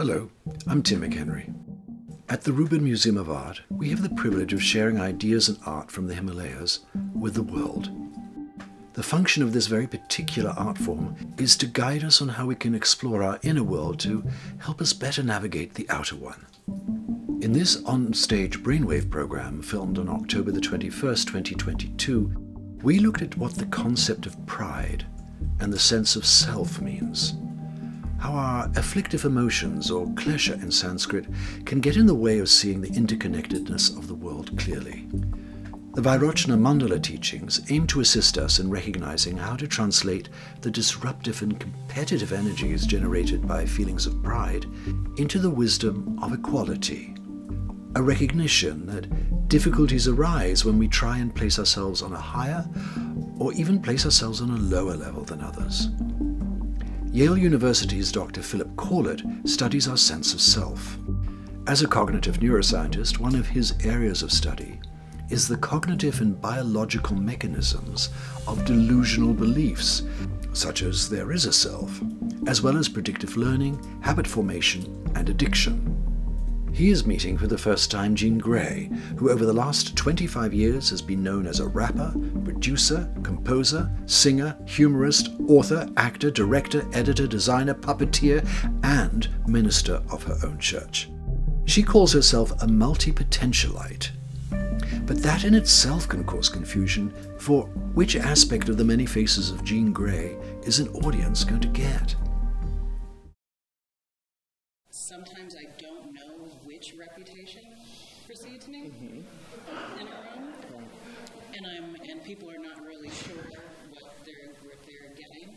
Hello, I'm Tim McHenry. At the Rubin Museum of Art, we have the privilege of sharing ideas and art from the Himalayas with the world. The function of this very particular art form is to guide us on how we can explore our inner world to help us better navigate the outer one. In this on-stage brainwave program, filmed on October the 21st, 2022, we looked at what the concept of pride and the sense of self means. How our afflictive emotions, or klesha in Sanskrit, can get in the way of seeing the interconnectedness of the world clearly. The Vairochana Mandala teachings aim to assist us in recognizing how to translate the disruptive and competitive energies generated by feelings of pride into the wisdom of equality. A recognition that difficulties arise when we try and place ourselves on a higher or even place ourselves on a lower level than others. Yale University's Dr. Philip Corlett studies our sense of self. As a cognitive neuroscientist, one of his areas of study is the cognitive and biological mechanisms of delusional beliefs, such as there is a self, as well as predictive learning, habit formation, and addiction. He is meeting for the first time Jean Grae, who over the last 25 years has been known as a rapper, producer, composer, singer, humorist, author, actor, director, editor, designer, puppeteer, and minister of her own church. She calls herself a multi potentialite. But that in itself can cause confusion for which aspect of the many faces of Jean Grae is an audience going to get? Sometimes I don't know which reputation precedes me in a room, and I'm and people are not really sure what they're what they're getting.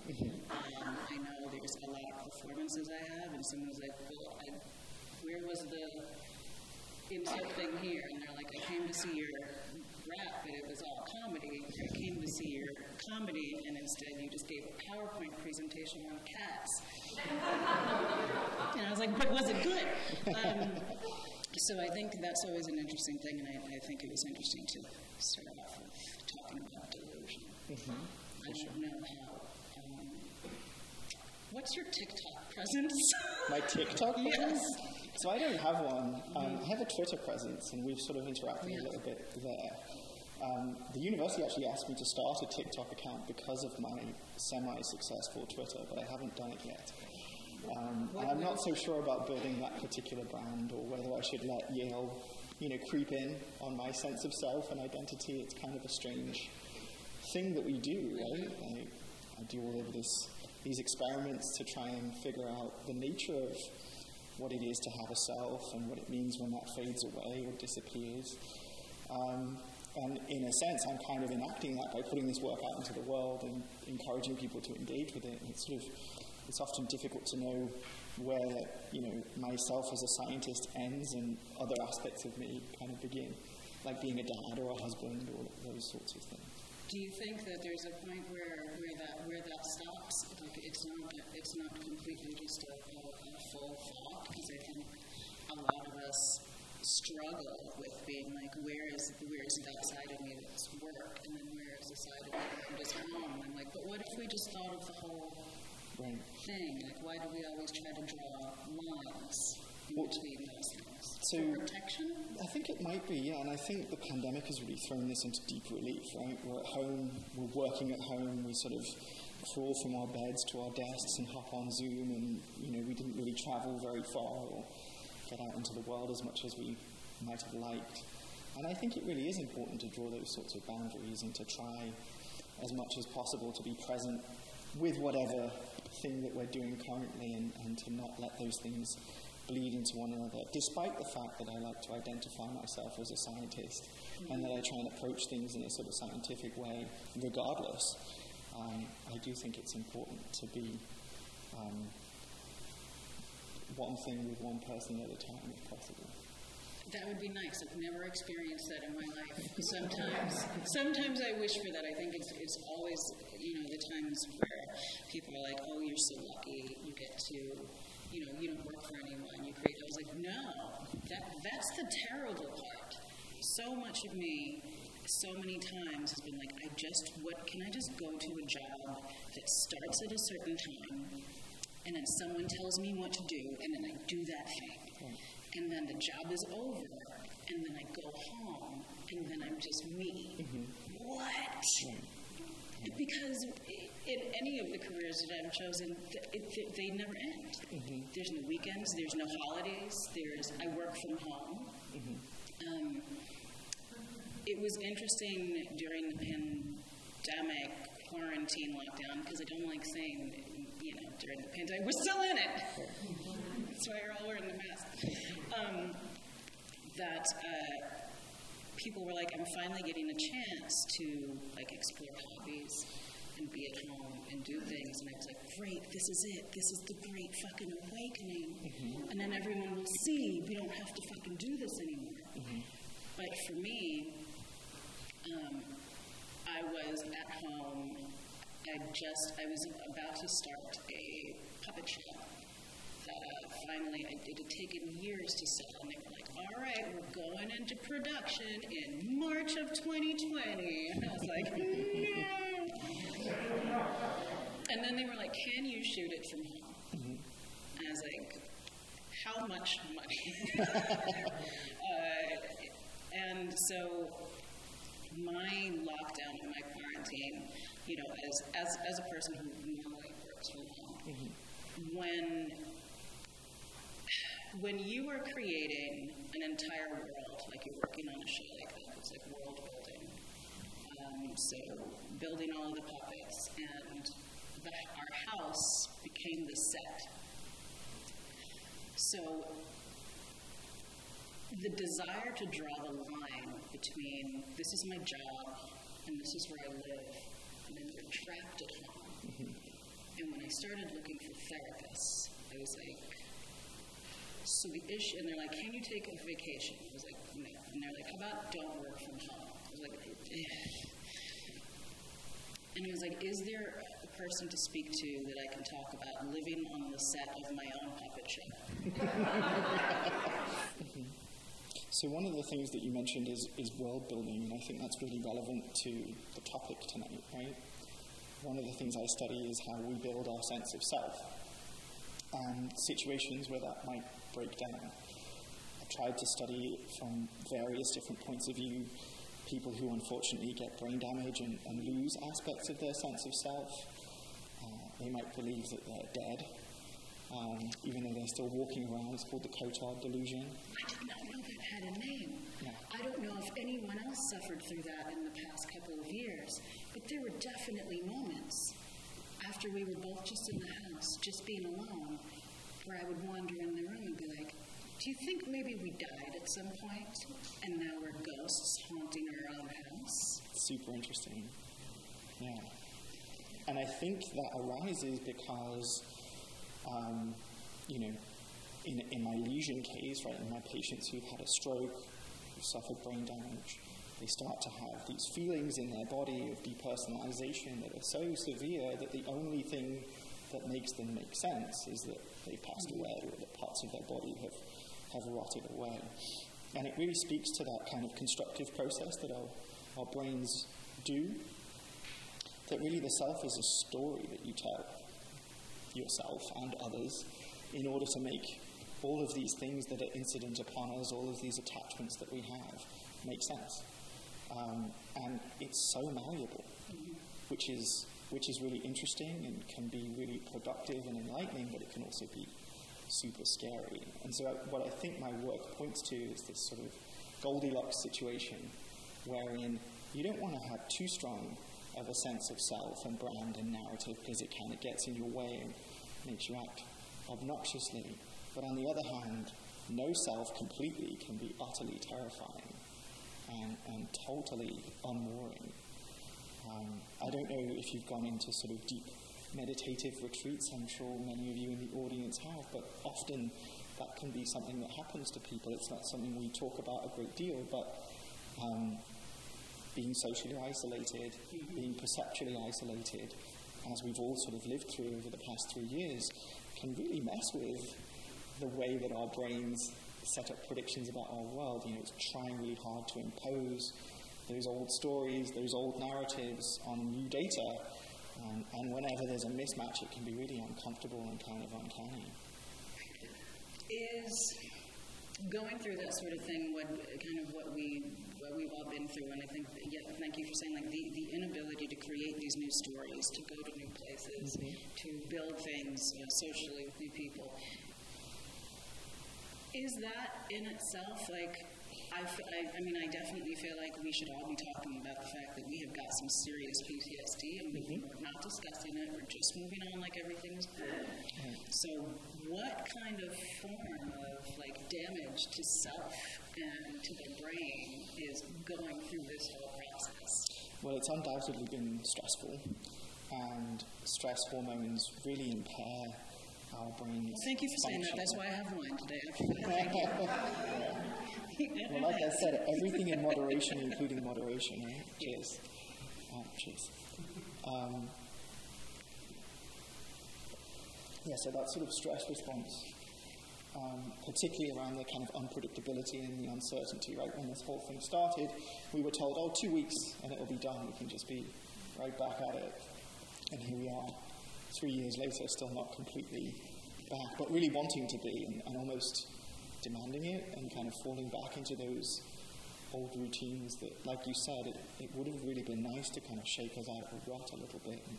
Um, I know there's a lot of performances And someone's like, "Well, I, where was the insert thing here?" And they're like, "I came to see your rap, but it was all comedy. I came to see your comedy, and instead you just gave a PowerPoint presentation on cats." and I was like, "But was it good?" Um, so I think that's always an interesting thing, and I, I think it was interesting to start off with talking about delusion. I don't know how. What's your TikTok presence? My TikTok Yes. presence? So I don't have one. Um, I have a Twitter presence, and we've sort of interacted a little bit there. Um, the university actually asked me to start a TikTok account because of my semi-successful Twitter, but I haven't done it yet. Um, and I'm not so sure about building that particular brand, or whether I should let Yale, you know, creep in on my sense of self and identity. It's kind of a strange thing that we do, right? I, I do all of this, these experiments to try and figure out the nature of what it is to have a self and what it means when that fades away or disappears. Um, and in a sense, I'm kind of enacting that by putting this work out into the world and encouraging people to engage with it. And it's sort of, it's often difficult to know where, you know, myself as a scientist ends and other aspects of me kind of begin, like being a dad or a husband or those sorts of things. Do you think that there's a point where, where that where that stops? Like it's not it's not completely just a, a, a full thought because I think a lot of us struggle with being like where is where is that side of me that's work and then where is the side of me that I'm home? And I'm like, but what if we just thought of the whole Right. thing? Like why do we always try to draw lines in Well, between those things? So- protection? I think it might be, yeah, and I think the pandemic has really thrown this into deep relief, right? We're at home, we're working at home, we sort of crawl from our beds to our desks and hop on Zoom, and, you know, we didn't really travel very far or get out into the world as much as we might have liked. And I think it really is important to draw those sorts of boundaries and to try as much as possible to be present with whatever thing that we're doing currently and, and to not let those things bleed into one another, despite the fact that I like to identify myself as a scientist and that I try and approach things in a sort of scientific way, regardless. Um, I do think it's important to be um, one thing with one person at a time, if possible. That would be nice. I've never experienced that in my life. Sometimes, sometimes I wish for that. I think it's it's always you know the times where people are like, "Oh, you're so lucky. You get to, you know, you don't work for anyone. You create." I was like, "No, that that's the terrible part. So much of me." So many times has been like, I just, what, can I just go to a job that starts at a certain time, and then someone tells me what to do, and then I do that thing. Hmm. And then the job is over, and then I go home, and then I'm just me. Mm-hmm. What? Hmm. Because i- in any of the careers that I've chosen, th- it, th- they never end. There's no weekends, there's no holidays, there's I work from home. Um, it was interesting during the pandemic quarantine lockdown because I don't like saying, you know, during the pandemic, we're still in it. That's why you're all wearing the mask. Um, that uh, people were like, I'm finally getting a chance to like explore hobbies and be at home and do things. And I was like, great, this is it. This is the great fucking awakening. And then everyone will see we don't have to fucking do this anymore. But for me, um, I was at home. I just, I was about to start a puppet show that uh, finally, I, it had taken years to sell, and they were like, all right, we're going into production in March of 2020. And I was like, no. And then they were like, can you shoot it from home? And I was like, how much money? uh, and so my lockdown and my quarantine, you know, as, as, as a person who normally works from home, when when you are creating an entire world, like you're working on a show like that, it's like world building. Um, so building all of the puppets, and the, our house became the set. So the desire to draw the line between this is my job and this is where I live, and then you're trapped at home. And when I started looking for therapists, I was like, so the issue, and they're like, can you take a vacation? I was like, no. And they're like, how about don't work from home? I was like, eh. And he was like, is there a person to speak to that I can talk about living on the set of my own puppet show? So one of the things that you mentioned is, is world building, and I think that's really relevant to the topic tonight, right? One of the things I study is how we build our sense of self, and situations where that might break down. I've tried to study from various different points of view, people who unfortunately get brain damage and, and lose aspects of their sense of self. Uh, they might believe that they're dead, um, even though they're still walking around. It's called the Cotard delusion. I did not know that had a name. I don't know if anyone else suffered through that in the past couple of years, but there were definitely moments after we were both just in the house, just being alone, where I would wander in the room and be like, Do you think maybe we died at some point and now we're ghosts haunting our own house? super interesting. Yeah. And I think that arises because, um, you know, in, in my lesion case, right, in my patients who've had a stroke, who've suffered brain damage, they start to have these feelings in their body of depersonalization that are so severe that the only thing that makes them make sense is that they've passed away or that parts of their body have, have rotted away. And it really speaks to that kind of constructive process that our, our brains do. That really the self is a story that you tell yourself and others in order to make all of these things that are incident upon us, all of these attachments that we have, make sense. Um, and it's so malleable, which is which is really interesting and can be really productive and enlightening, but it can also be super scary. And so, what I think my work points to is this sort of Goldilocks situation, wherein you don't want to have too strong of a sense of self and brand and narrative because it kind of gets in your way and makes you act obnoxiously. But on the other hand, no self completely can be utterly terrifying and, and totally unmooring. Um, I don't know if you've gone into sort of deep meditative retreats, I'm sure many of you in the audience have, but often that can be something that happens to people. It's not something we talk about a great deal, but um, being socially isolated, being perceptually isolated, as we've all sort of lived through over the past three years, can really mess with the way that our brains set up predictions about our world. You know, it's trying really hard to impose those old stories, those old narratives on new data, And, and whenever there's a mismatch, it can be really uncomfortable and kind of uncanny. Is going through that sort of thing what kind of what we what we've all been through and I think yeah, thank you for saying like the, the inability to create these new stories, to go to new places, to build things uh, socially with new people. Is that in itself like I, f- I, I mean, I definitely feel like we should all be talking about the fact that we have got some serious PTSD and we- we're mm-hmm. not discussing it, we're just moving on like everything's good. So, what kind of form of like damage to self and to the brain is going through this whole process? Well, it's undoubtedly been stressful, and stress hormones really impair our brains. Thank you for saying that. That's why I have wine today. Well, like I said, everything in moderation, including moderation, right? Cheers. Oh, cheers. Um, yeah, so that sort of stress response, um, particularly around the kind of unpredictability and the uncertainty, right? When this whole thing started, we were told, oh, two weeks and it'll be done. We can just be right back at it. And here we are, three years later, still not completely back, but really wanting to be and, and almost demanding it and kind of falling back into those old routines that, like you said, it, it would have really been nice to kind of shake us out of rut a little bit and,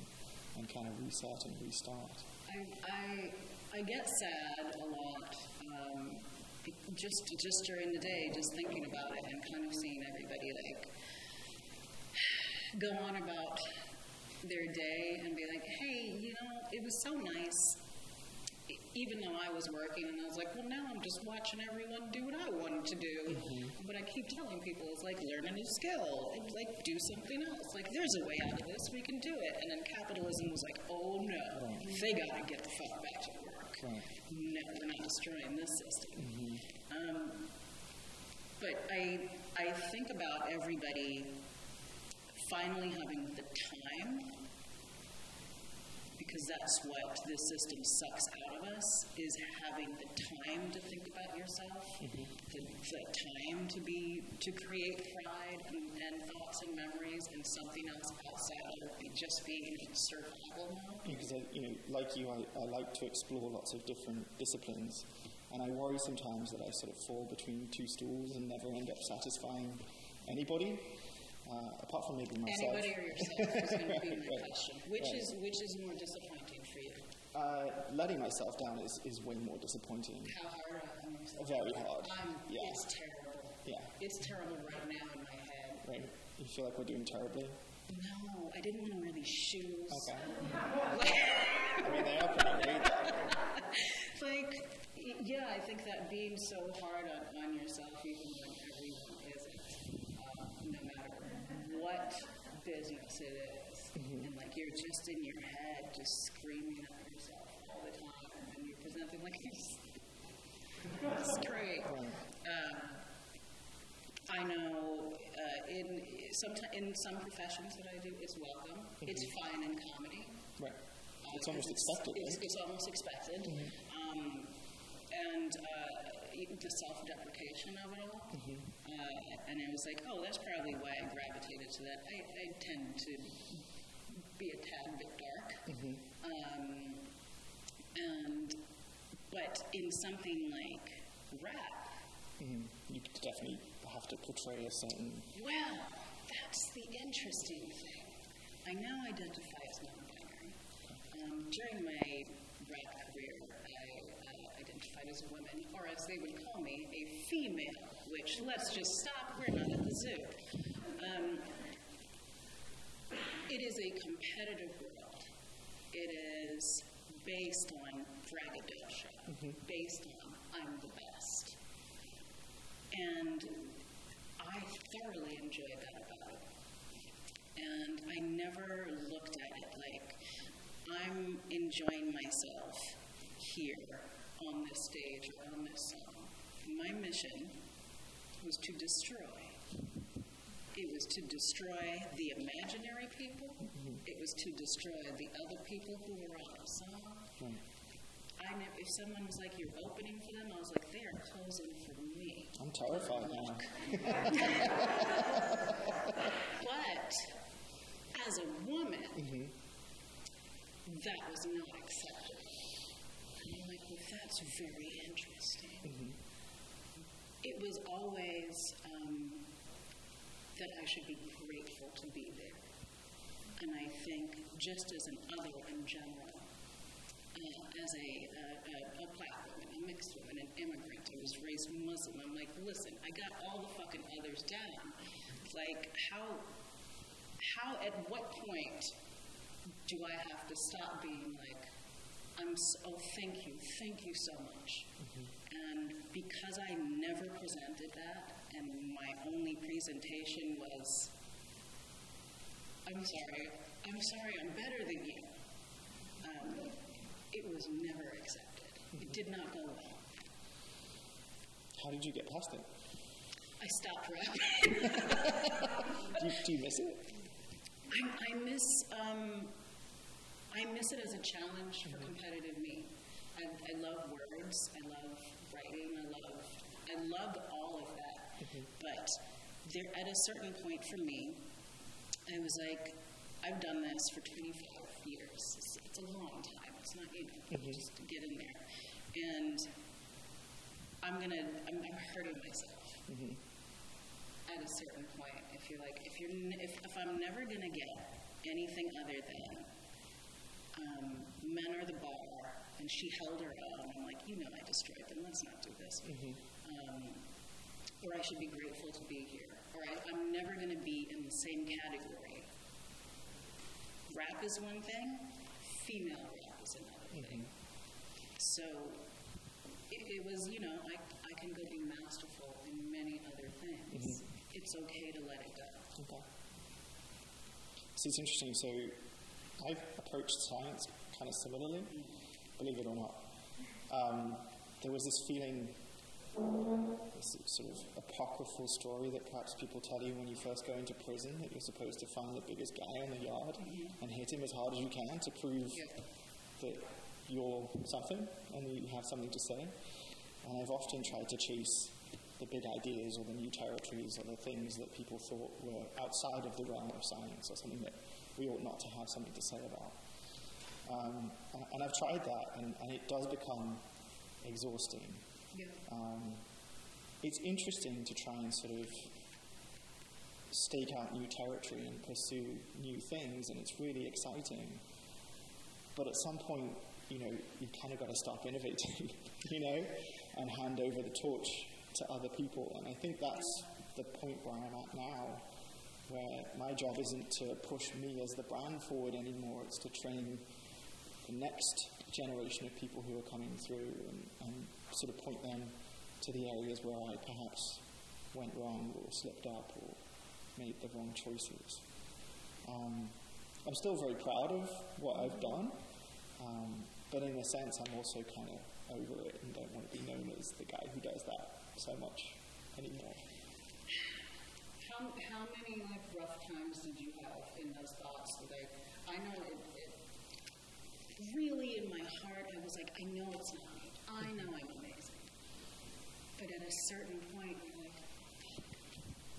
and kind of reset and restart. I, I, I get sad a lot, um, just just during the day, just thinking about it and kind of seeing everybody like go on about their day and be like, hey, you know, it was so nice. Even though I was working, and I was like, well, now I'm just watching everyone do what I wanted to do. But I keep telling people it's like learn a new skill, and, like do something else. Like there's a way out of this, we can do it. And then capitalism was like, oh no, they got to get the fuck back to work. Right. No, we're not destroying this system. Um, but I, I think about everybody finally having the time, because that's what this system sucks out of us, is having the time to think about yourself, mm-hmm. the, the time to be, to create pride and, and thoughts and memories and something else outside of be- just being in survival mode. Because, I, you know, like you, I, I like to explore lots of different disciplines, and I worry sometimes that I sort of fall between two stools and never end up satisfying anybody, uh, apart from maybe myself. Anybody or yourself is going to be my Right. question. Which Right. is which is more disappointing for you? Uh, letting myself down is, is way more disappointing. How hard on yourself? Very hard. I'm, Yeah. It's terrible. Yeah. It's terrible right now in my head. Right? You feel like we're doing terribly? No, I didn't want to wear these shoes. Okay. I mean, they are pretty great. like, yeah, I think that being so hard on, on yourself, even when everyone isn't, uh, no matter what business it is, and like you're just in your head, just screaming at yourself all the time, and then you're presenting like this. It's great. Um, I know uh, in some in some professions that I do, it's welcome. It's fine in comedy. Right. It's almost expected, It's, right? it's almost expected. Um, and the self-deprecation of it all. Uh, and I was like, oh, that's probably why I gravitated to that. I, I tend to be a tad bit dark. Um, and but in something like rap, Mhm. You definitely have to portray a certain. well, that's the interesting thing. I now identify as non-binary. Um, during my rap identified as a woman, or as they would call me, a female. Which let's just stop. We're not at the zoo. Um, it is a competitive world. It is based on braggadocio, based on I'm the best. And I thoroughly enjoyed that about it. And I never looked at it like I'm enjoying myself here on this stage or on this song. My mission was to destroy. It was to destroy the imaginary people. Mm-hmm. It was to destroy the other people who were on the song. I if someone was like, "You're opening for them," I was like, "They are closing for me." I'm terrified now. But as a woman, mm-hmm. that was not accepted. And I'm like, well, that's very interesting. It was always um, that I should be grateful to be there. And I think, just as an other in general, uh, as a, a, a black woman, a mixed woman, an immigrant, I was raised Muslim, I'm like, listen, I got all the fucking others down. Like, how, how, at what point do I have to stop being like, I'm so, oh, thank you, thank you so much. And because I never presented that, and my only presentation was, I'm sorry, I'm sorry, I'm better than you, um, it was never accepted. It did not go well. How did you get past it? I stopped rapping. Do you, do you miss it? I, I miss um, I miss it as a challenge for mm-hmm. competitive me. I, I love words. I love writing. I love I love all of that. Mm-hmm. But there, at a certain point for me, I was like, I've done this for 25 years. It's, it's a long time. It's not you know mm-hmm. just get in there, and I'm gonna I'm, I'm hurting myself at a certain point. If you're like, if you're, if, if I'm never gonna get anything other than um, men are the bar, and she held her own, I'm like, you know, I destroyed them. Let's not do this. Um, or I should be grateful to be here. Or I, I'm never gonna be in the same category. Rap is one thing. Female rap is another thing. So it, it was, you know, I, I can go be masterful in many other things. It's okay to let it go. Okay. So it's interesting. So I've approached science kind of similarly, believe it or not. Um, there was this feeling, this sort of apocryphal story that perhaps people tell you when you first go into prison that you're supposed to find the biggest guy in the yard and hit him as hard as you can to prove that you're something and that you have something to say. And I've often tried to chase the big ideas or the new territories or the things that people thought were outside of the realm of science or something that we ought not to have something to say about. Um, and, and I've tried that, and, and it does become exhausting. Yeah. Um, it's interesting to try and sort of stake out new territory and pursue new things, and it's really exciting. But at some point, you know, you've kind of got to stop innovating, you know, and hand over the torch to other people. And I think that's the point where I'm at now, where my job isn't to push me as the brand forward anymore, it's to train the next generation of people who are coming through and, and sort of point them to the areas where I perhaps went wrong or slipped up or made the wrong choices. Um, I'm still very proud of what I've done, um, but in a sense, I'm also kind of over it and don't want to be known as the guy who does that so much anymore. How, how many like rough times did you have in those thoughts? Like, I know it, it really in my heart, I was like, I know it's not me. I know I'm amazing. But at a certain point, you're like,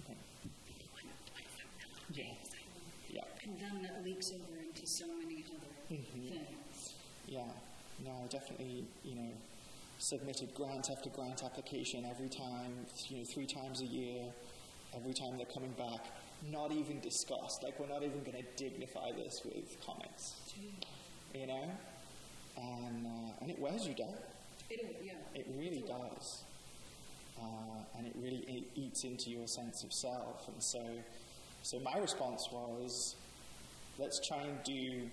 Okay. I'm, I'm not Yeah. Yeah. And then that leaks over into so many other Mm-hmm. things. Yeah, no, I definitely, you know, submitted grant after grant application every time, you know, three times a year, every time they're coming back, not even discussed. Like, we're not even going to dignify this with comments, you know? And, uh, and it wears you down. It yeah. It really does. Uh, and it really it eats into your sense of self. And so, so my response was, let's try and do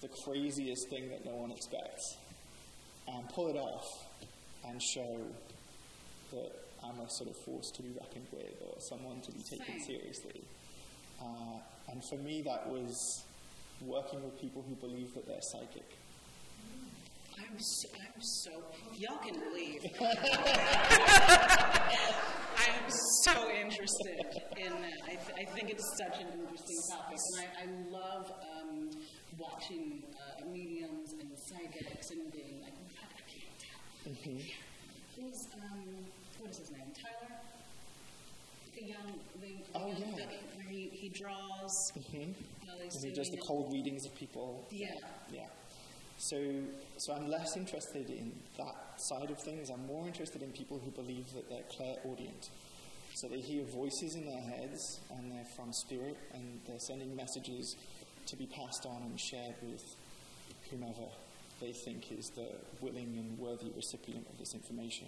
the craziest thing that no one expects, and pull it off, and show that I'm a sort of force to be reckoned with, or someone to be taken seriously. Uh, and for me, that was working with people who believe that they're psychic. I'm so, I'm so, y'all can leave. I'm so interested in that. I, th- I think it's such an interesting topic, and I, I love um, watching uh, mediums and psychics and being like, what? I can't tell. Who's, um, what is his name? Tyler? Oh, the young, the, Oh, young, yeah. where he, he draws. Mm-hmm. these And he does the cold readings of people. Yeah. Yeah. So, so I'm less interested in that side of things. I'm more interested in people who believe that they're clairaudient. So they hear voices in their heads and they're from spirit and they're sending messages to be passed on and shared with whomever they think is the willing and worthy recipient of this information.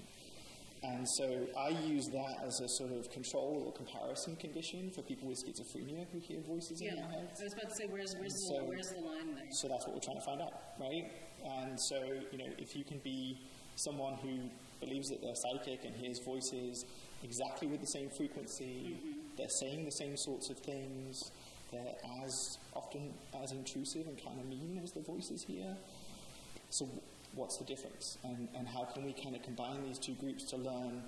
And so I use that as a sort of control or comparison condition for people with schizophrenia who hear voices Yeah, in their heads. I was about to say, where's, where's, So- the, where's the line there? So that's what we're trying to find out, right? And so, you know, if you can be someone who believes that they're psychic and hears voices exactly with the same frequency, mm-hmm. they're saying the same sorts of things, they're as often as intrusive and kind of mean as the voices here. So, what's the difference? And, and how can we kind of combine these two groups to learn,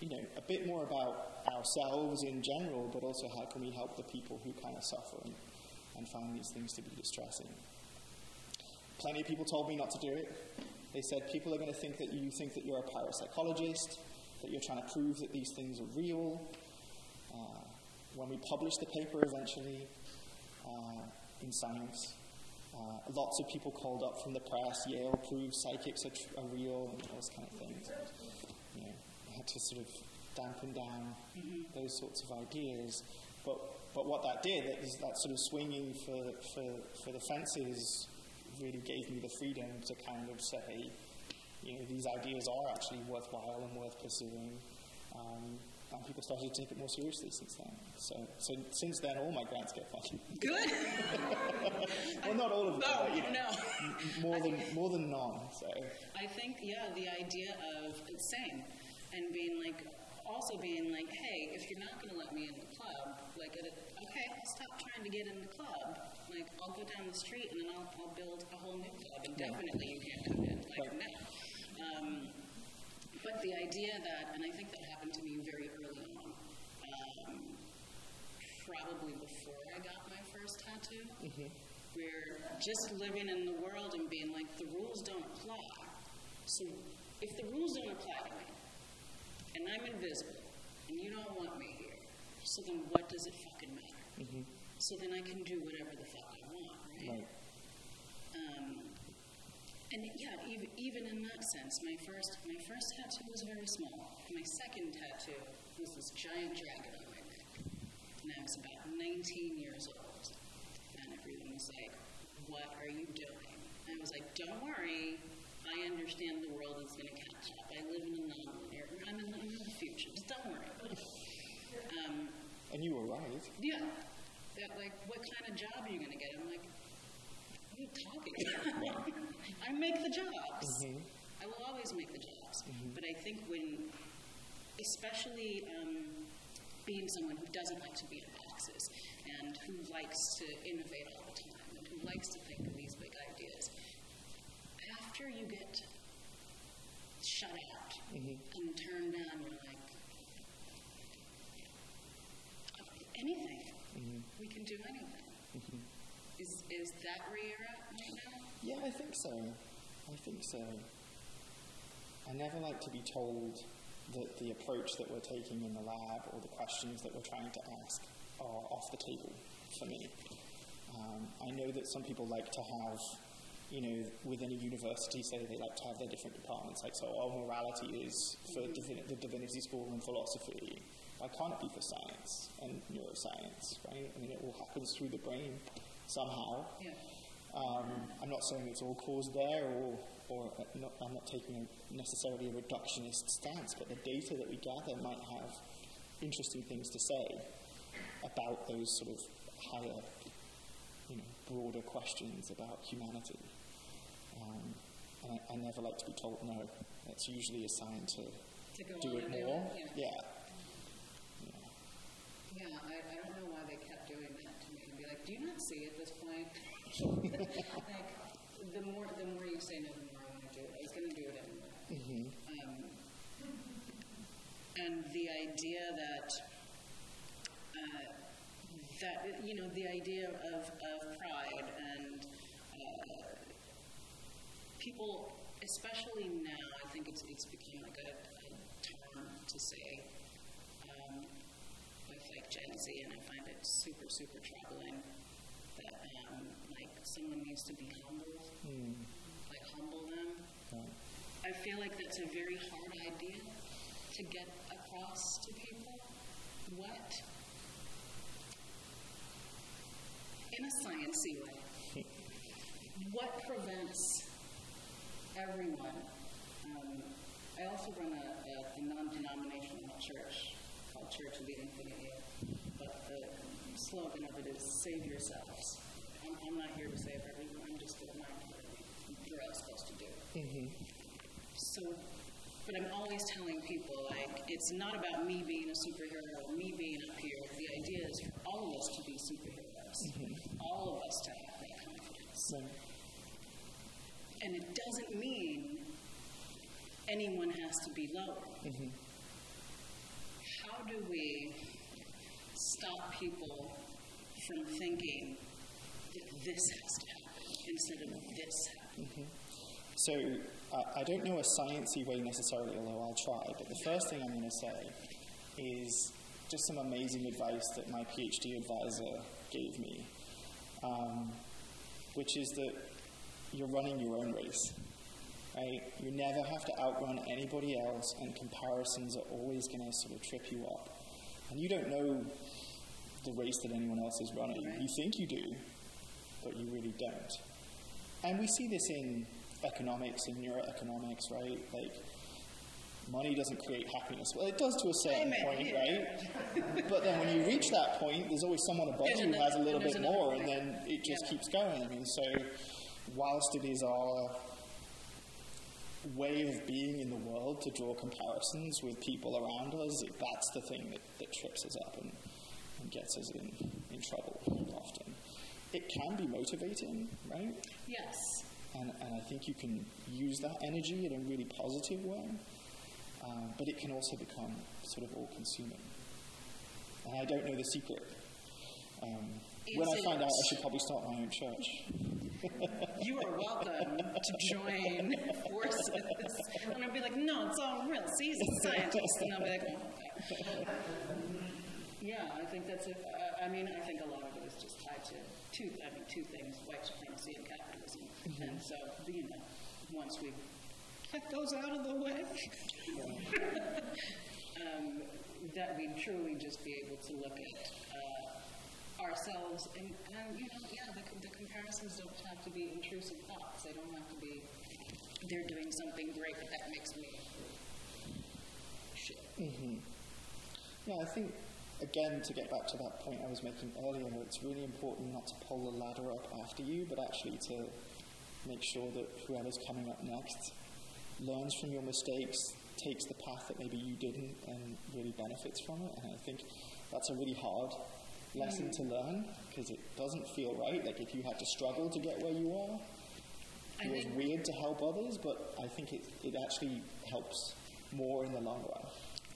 you know, a bit more about ourselves in general, but also how can we help the people who kind of suffer and, and find these things to be distressing? Plenty of people told me not to do it. They said people are going to think that you think that you're a parapsychologist, that you're trying to prove that these things are real. Uh, when we published the paper eventually uh, in Science, uh, lots of people called up from the press. Yale proves psychics are, tr- are real and those kind of things. You know, I had to sort of dampen down those sorts of ideas. But, but what that did is that sort of swinging for, for, for the fences really gave me the freedom to kind of say, you know, these ideas are actually worthwhile and worth pursuing. Um, and people started to take it more seriously since then. So, so since then, all my grants get funded. Good. well, not all of them, No, but, you know, no. more than more than none. So, I think, yeah, the idea of same and being like, also being like, hey, if you're not going to let me in the club, like, a, okay, stop trying to get in the club. Like, I'll go down the street and then I'll, I'll build a whole new club, and definitely you can't come in. Like, Right. no. Um, but the idea that, and I think that happened to me very early on, um, probably before I got my first tattoo, where just living in the world and being like, the rules don't apply. So if the rules don't apply to me, and I'm invisible, and you don't want me here, so then what does it fucking matter? So then I can do whatever the fuck I want, right? right. Um, and yeah, even, even in that sense, my first my first tattoo was very small. My second tattoo was this giant dragon on my neck, and I was about 19 years old. And everyone was like, "What are you doing?" And I was like, "Don't worry, I understand the world is going to catch up. I live in a non-linear. I'm in, I'm in the future. Just don't worry." Um, And you were right. yeah. That like, what kind of job are you going to get? I'm like, are you talking about? I make the jobs. Mm-hmm. I will always make the jobs. Mm-hmm. But I think when, especially um, being someone who doesn't like to be in boxes and who likes to innovate all the time and who likes to think of these big ideas, after you get shut out mm-hmm. and turned down, you're like, anything. We can do anything. Is, is that where you're at right now? Yeah, I think so. I think so. I never like to be told that the approach that we're taking in the lab or the questions that we're trying to ask are off the table for me. Um, I know that some people like to have, you know, within a university, say they like to have their different departments. Like, so, our morality is for divin- the divinity school and philosophy. Why can't it be for science and neuroscience, right? I mean, it all happens through the brain somehow. Yeah. Um, I'm not saying it's all caused there, or, or uh, not, I'm not taking a, necessarily a reductionist stance, but the data that we gather might have interesting things to say about those sort of higher, you know, broader questions about humanity. Um, and I, I never like to be told no. That's usually a sign to, To do it more. Yeah. Yeah, I, I don't know why they kept doing that to me. And be like, do you not see at this point? like, the more the more you say no, the more I want to do it. I was going to do it anyway. Um, and the idea that uh, that you know the idea of, of pride and uh, people, especially now, I think it's it's become like a, a term to say Gen Z, and I find it super super troubling that um, like someone needs to be humble. Like humble them. I feel like that's a very hard idea to get across to people. What, in a sciencey way, what prevents everyone? Um, I also run a, a, a non-denominational church called Church of the Infinite but the slogan of it is "Save yourselves." I'm, I'm not here to save everyone. I'm just a reminder what you're all supposed to do. Mm-hmm. So, but I'm always telling people, like, it's not about me being a superhero or me being up here. The idea is for all of us to be superheroes, mm-hmm. all of us to have that confidence. And it doesn't mean anyone has to be lower. Mm-hmm. How do we stop people from thinking that this has to happen instead of this happening? So I I don't know a sciencey way necessarily, although I'll try. But the first thing I'm going to say is just some amazing advice that my PhD advisor gave me, um, which is that you're running your own race. Right? You never have to outrun anybody else, and comparisons are always going to sort of trip you up. And you don't know the race that anyone else is running. You think you do, but you really don't. And we see this in economics and neuroeconomics, right? Like, money doesn't create happiness. Well, it does to a certain Amen. point, right? but then when you reach that point, there's always someone above There's you who has a little bit more, and then it just Yeah. keeps going. And so, whilst it is our way of being in the world to draw comparisons with people around us, that's the thing that, that trips us up and, and gets us in, in trouble often. It can be motivating, right? Yes. And, and I think you can use that energy in a really positive way, um, but it can also become sort of all consuming. And I don't know the secret. Um, when I find out, I should probably start my own church. You are welcome to join forces. And I'll be like, no, it's all real. See, he's a scientist. And I'll be like, okay. Yeah, I think that's it. I mean, I think a lot of it is just tied to two, I mean, two things, white supremacy and capitalism. And so, you know, once we get those out of the way, um, that we'd truly just be able to look at uh, ourselves and, and, you know, yeah, the, the comparisons don't have to be intrusive thoughts. They don't have to be, they're doing something great, but that makes me shit. Mm-hmm. Yeah, I think, again, to get back to that point I was making earlier, it's really important not to pull the ladder up after you, but actually to make sure that whoever's coming up next learns from your mistakes, takes the path that maybe you didn't, and really benefits from it. And I think that's a really hard lesson to learn because it doesn't feel right. Like if you had to struggle to get where you are, it was weird to help others, but I think it, it actually helps more in the long run.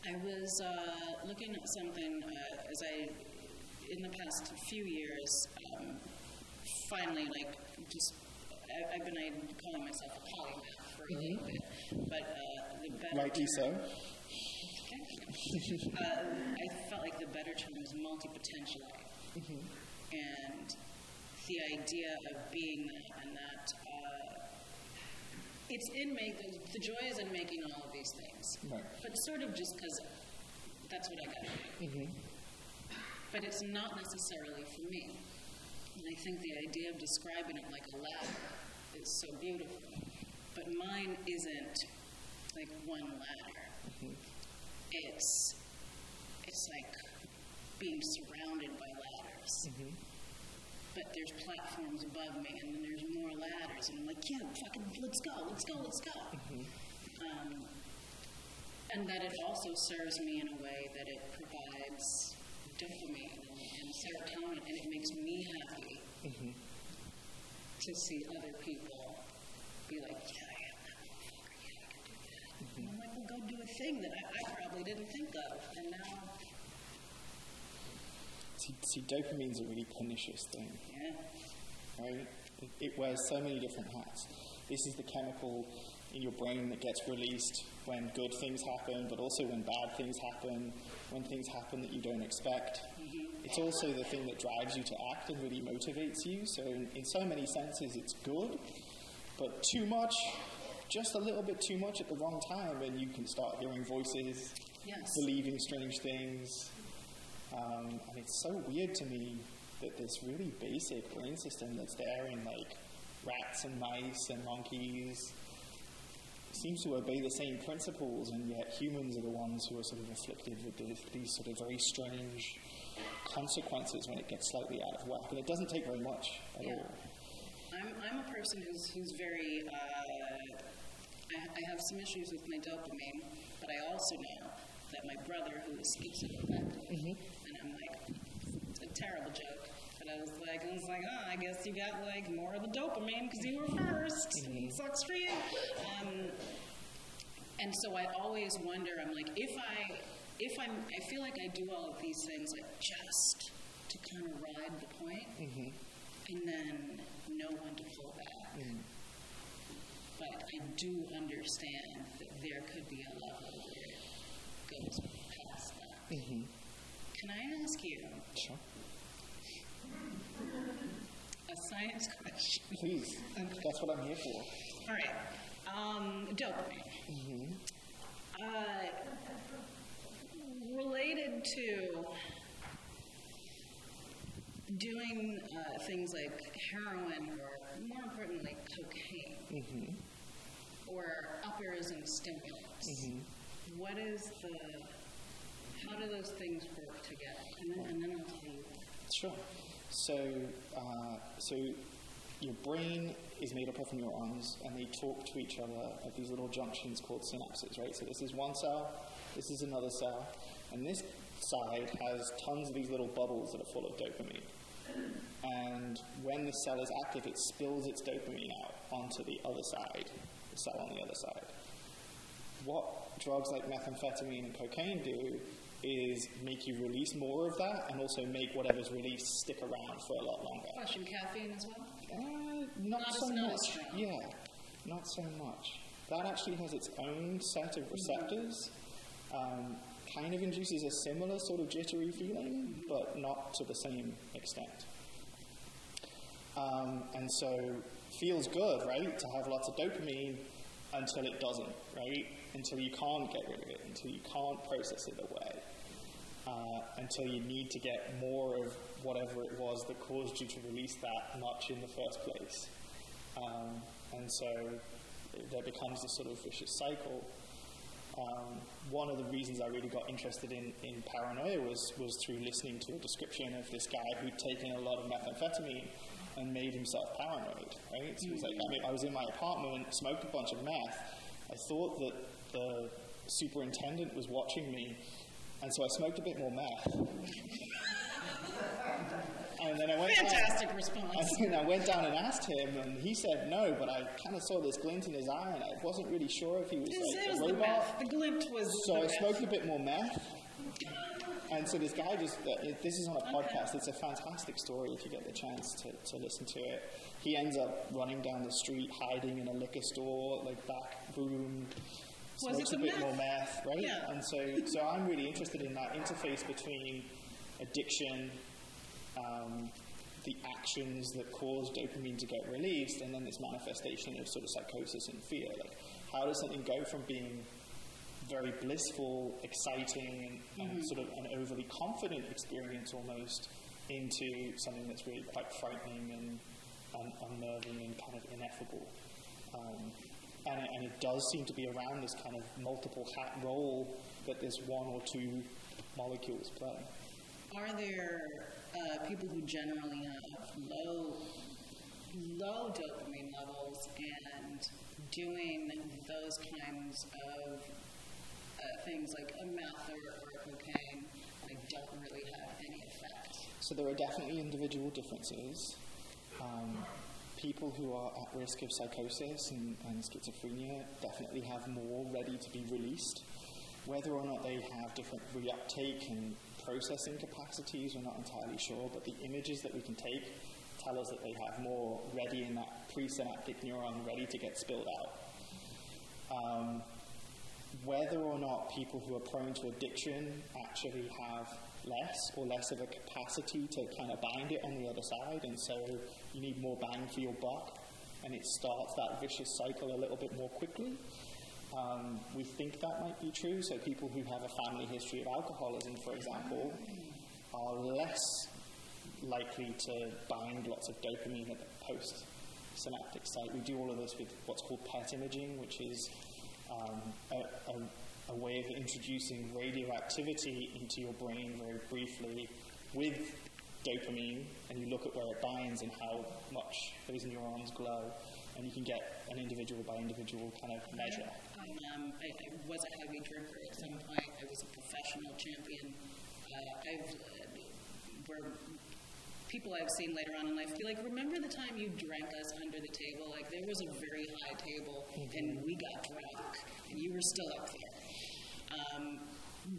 I was uh, looking at something uh, as I, in the past few years, um, finally, like, just, I, I've been uh, calling myself a polymath for a little bit, but uh, the better Rightly so. Uh, I felt like the better term was multi-potentialite. And the idea of being that and that uh, it's in making, the joy is in making all of these things. Right. But sort of just because that's what I got to do. But it's not necessarily for me. And I think the idea of describing it like a ladder is so beautiful. But mine isn't like one ladder. It's it's like being surrounded by ladders. Mm-hmm. But there's platforms above me, and then there's more ladders, and I'm like, yeah, fucking, let's go, let's go, let's go. Mm-hmm. Um, and that it also serves me in a way that it provides dopamine and, and serotonin, and it makes me happy mm-hmm. to see other people be like, yeah, I am that motherfucker, yeah, I can do that. And I'm like, well, go do a thing that I, I probably didn't think of, and now, See, see, dopamine's a really pernicious thing. yeah, right? It, it wears so many different hats. This is the chemical in your brain that gets released when good things happen, but also when bad things happen, when things happen that you don't expect. Mm-hmm. It's also the thing that drives you to act and really motivates you. So, in, in so many senses, it's good, But too much, just a little bit too much at the wrong time, and you can start hearing voices, Yes. believing strange things. Um, and it's so weird to me that this really basic brain system that's there in like rats and mice and monkeys seems to obey the same principles, and yet humans are the ones who are sort of afflicted with this, these sort of very strange consequences when it gets slightly out of whack. And it doesn't take very much at Yeah. all. I'm, I'm a person who's, who's very, uh, I, I have some issues with my dopamine, but I also know that my brother, who is schizoaffective, mm-hmm. and I'm like, it's a terrible joke, but I was like, I was like, oh, I guess you got like more of the dopamine because you were 1st mm-hmm. It sucks for you. Um, and so I always wonder, I'm like, if I, if I'm, I feel like I do all of these things like just to kind of ride the point, mm-hmm. and then no one to pull back. Mm. But I do understand that there could be a level where it goes past that. Can I ask you Sure. a science question? Please. That's what I'm here for. All right. Um, dopamine. Uh, related to doing uh, things like heroin or, more importantly, cocaine or uppers and stimulants. What is the, how do those things work together? And then, and then I'll tell you. Sure. So, uh, so your brain is made up of neurons, and they talk to each other at these little junctions called synapses, right? So this is one cell, this is another cell, and this side has tons of these little bubbles that are full of dopamine. And when the cell is active, it spills its dopamine out onto the other side, the cell on the other side. What drugs like methamphetamine and cocaine do is make you release more of that and also make whatever's released stick around for a lot longer. Question caffeine as well? Uh, not, Not so much. Yeah, not so much. That actually has its own set of receptors. Um, kind of induces a similar sort of jittery feeling, but not to the same extent. Um, and so feels good, right, to have lots of dopamine until it doesn't, right? Until you can't get rid of it, until you can't process it away, uh, until you need to get more of whatever it was that caused you to release that much in the first place. Um, and so there becomes this sort of vicious cycle. Um, one of the reasons I really got interested in, in paranoia was, was through listening to a description of this guy who'd taken a lot of methamphetamine and made himself paranoid. Right? So he's like, I, mean, I was in my apartment, smoked a bunch of meth. I thought that the superintendent was watching me, and so I smoked a bit more meth. and then I went down- Fantastic response. and then I went down and asked him, and he said no, but I kind of saw this glint in his eye, and I wasn't really sure if he was This like is a the robot. meth. The glint was So the I meth. smoked a bit more meth. And so this guy just, uh, this is on a podcast. It's a fantastic story if you get the chance to, to listen to it. He ends up running down the street, hiding in a liquor store, like back room, Was smokes it a bit meth? more meth, right? Yeah. And so, so I'm really interested in that interface between addiction, um, the actions that cause dopamine to get released, and then this manifestation of sort of psychosis and fear. Like, how does something go from being very blissful, exciting, and, and sort of an overly confident experience almost into something that's really quite frightening and, and unnerving and kind of ineffable. Um, and, it, and it does seem to be around this kind of multiple hat role that this one or two molecules play. Are there uh, people who generally have low, low dopamine levels and doing those kinds of uh, things like a meth or, or cocaine like don't really have any effect? So there are definitely individual differences. Um, people who are at risk of psychosis and, and schizophrenia definitely have more ready to be released. Whether or not they have different reuptake and processing capacities, we're not entirely sure, but the images that we can take tell us that they have more ready in that presynaptic neuron ready to get spilled out. Um, whether or not people who are prone to addiction actually have less or less of a capacity to kind of bind it on the other side, and so you need more bang for your buck. and it starts that vicious cycle a little bit more quickly. Um, we think that might be true. So people who have a family history of alcoholism, for example, are less likely to bind lots of dopamine at the post synaptic site. We do all of this with what's called PET imaging, which is um, a, a, a, way of introducing radioactivity into your brain very briefly with dopamine, and you look at where it binds and how much those neurons glow, and you can get an individual by individual kind of measure. Um, I, I, was a heavy drinker at some point. I was a professional champion. Uh, I've uh, where people I've seen later on in life be like, remember the time you drank us under the table? Like there was a very high table, mm-hmm. and we got drunk, and you were still up there. Um,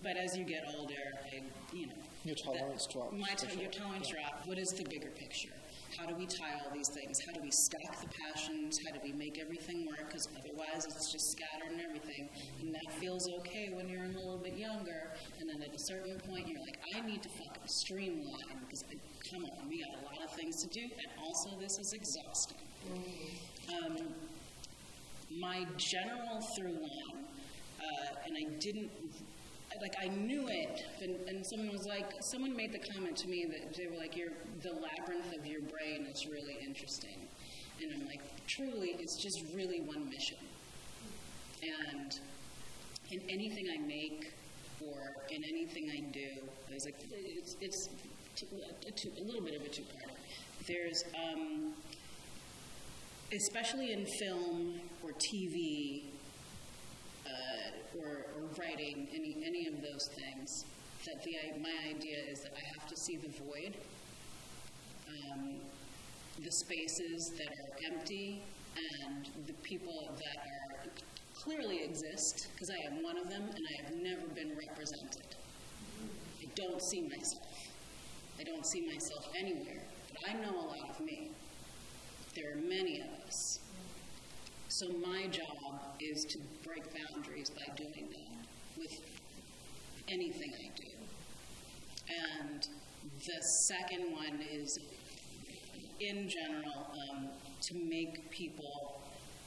but as you get older, I, you know, your tolerance drops. My t- your tolerance yeah. drops. What is the bigger picture? How do we tie all these things? How do we stack the passions? How do we make everything work? Because otherwise, it's just scattered and everything. And that feels okay when you're a little bit younger. And then at a certain point, you're like, I need to fucking streamline because come on, we got a lot of things to do, and also this is exhausting. Um, my general through line, uh, and I didn't like I knew it, and, and someone was like, someone made the comment to me that they were like, "Your the labyrinth of your brain is really interesting," and I'm like, truly, it's just really one mission. And in anything I make or in anything I do, I was like, it's, it's a, two, a little bit of a two-parter. There's, um, especially in film or TV, or, or writing, any, any of those things, that the, my idea is that I have to see the void, um, the spaces that are empty, and the people that are clearly exist, because I am one of them and I have never been represented. I don't see myself. I don't see myself anywhere, but I know a lot of me. There are many of us. So my job is to break boundaries by doing that with anything I do. And the second one is, in general, um, to make people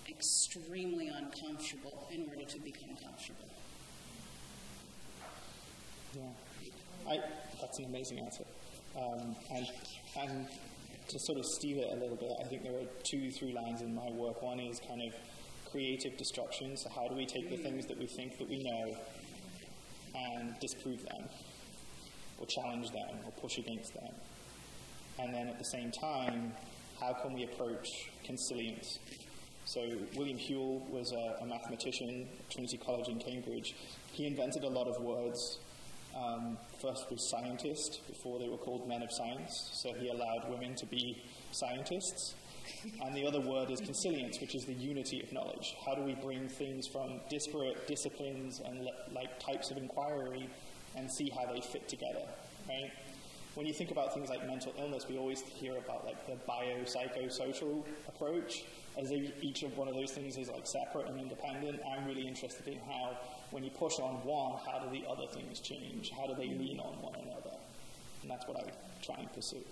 extremely uncomfortable in order to become comfortable. Yeah, I, that's an amazing answer. Um, and, and to sort of steer it a little bit, I think there are two, three lines in my work. One is kind of creative destruction. So how do we take the things that we think that we know and disprove them, or challenge them, or push against them? And then at the same time, how can we approach consilience? So William Whewell was a, a mathematician at Trinity College in Cambridge. He invented a lot of words um, first was scientist before they were called men of science. So he allowed women to be scientists. And the other word is consilience, which is the unity of knowledge. How do we bring things from disparate disciplines and like types of inquiry and see how they fit together, right? When you think about things like mental illness, we always hear about like the biopsychosocial approach, as if each of one of those things is like separate and independent. I'm really interested in how when you push on one, how do the other things change? How do they lean on one another? And that's what I try and pursue.